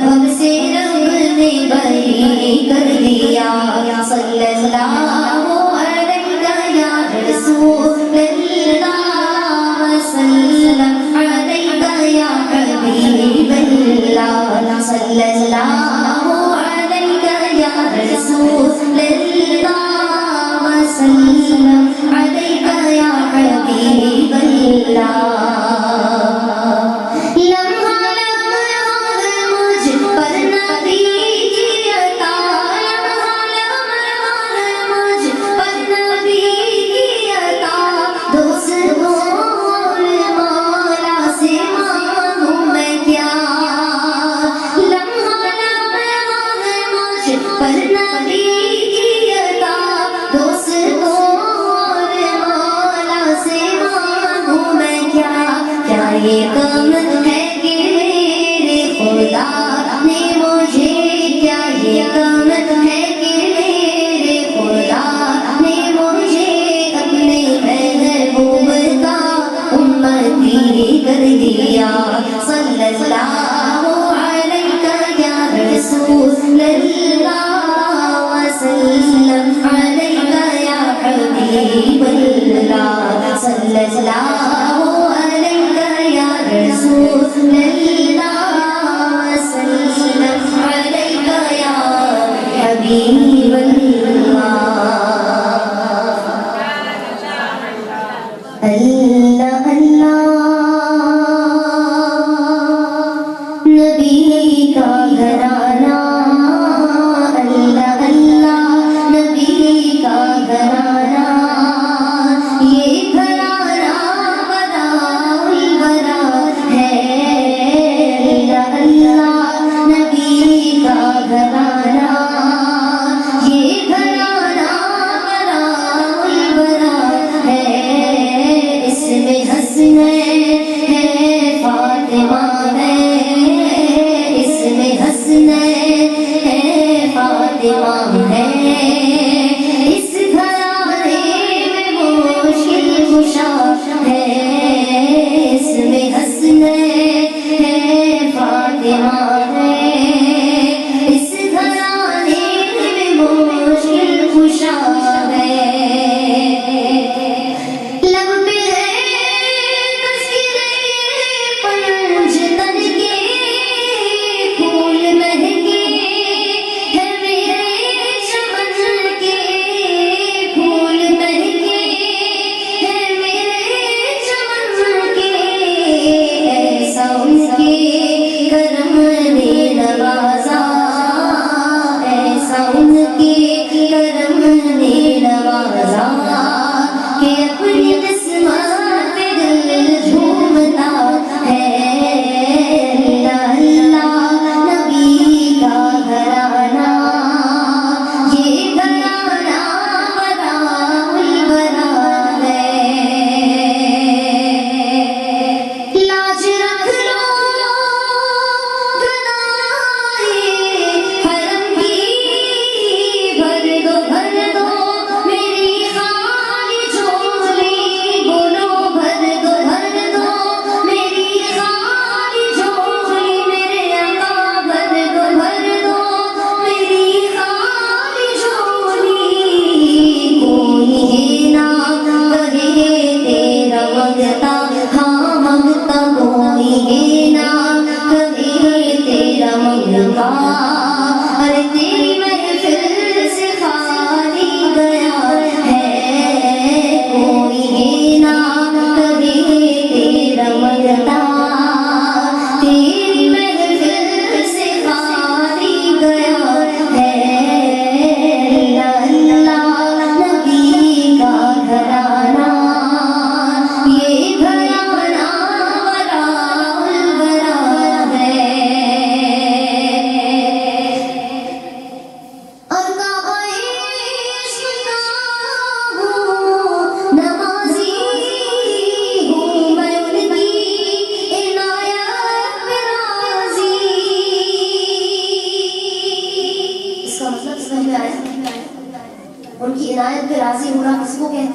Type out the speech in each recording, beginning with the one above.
हमसे रब ने बरी कर दिया सल्लल्लाहु अलैहि या रसूल अल्लाह सल्लम अलैका या हबीब अल्लाह सल्लल्लाहु अलैका या रसूल अल्लाह सल्लम अलैका या ये है कि मेरे मुझे क्या ये है कि मेरे मुझे अपने कर दिया। सल्लल्लाहु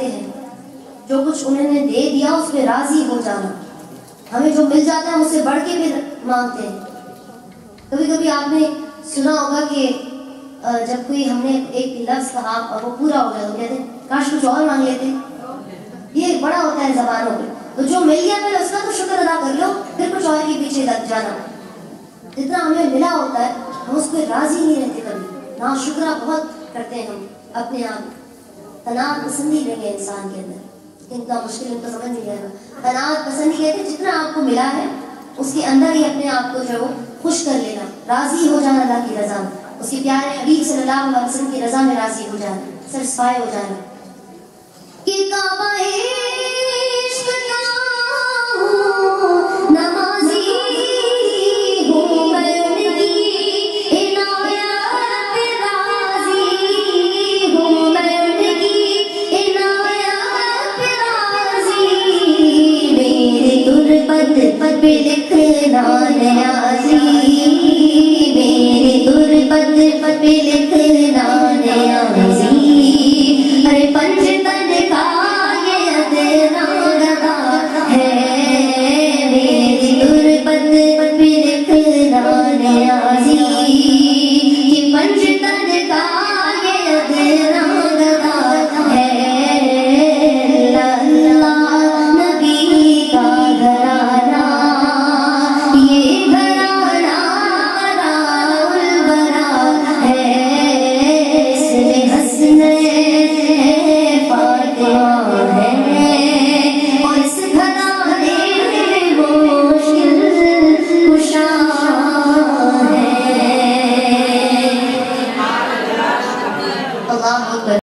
कहते हैं। जो कुछ उन्होंने दे दिया उस पर राज़ी हो जाना। हमें जो मिल जाता है उससे बढ़ के फिर मांगते हैं। कभी कभी आपने सुना होगा कि जब कोई हमने एक लफ्ज कहा, और वो पूरा हो गया तो कहते काश कुछ और मांग लेते। ये बड़ा होता है जबानों में तो जो मिल गया पहले उसका तो शुक्र अदा कर लो, फिर कुछ और के पीछे लग जाना। जितना हमें मिला होता है, हम उस पर राज़ी नहीं रहते कभी। ना शुक्र बहुत करते हैं हम अपने आप। तनाव पसंद ही लेंगे इंसान के अंदर। इतना मुश्किल उनको समझ नहीं आएगा तनाव पसंद ही कहते जितना आपको मिला है, उसके अंदर ही अपने आप को जो खुश कर लेना, राज़ी हो जाना अल्लाह की रजा में। उसके प्यारे हबीब सल्लल्लाहु अलैहि वसल्लम की रजा में राज़ी हो जाना सेटिस्फाई हो जाना। कि काबा इश्क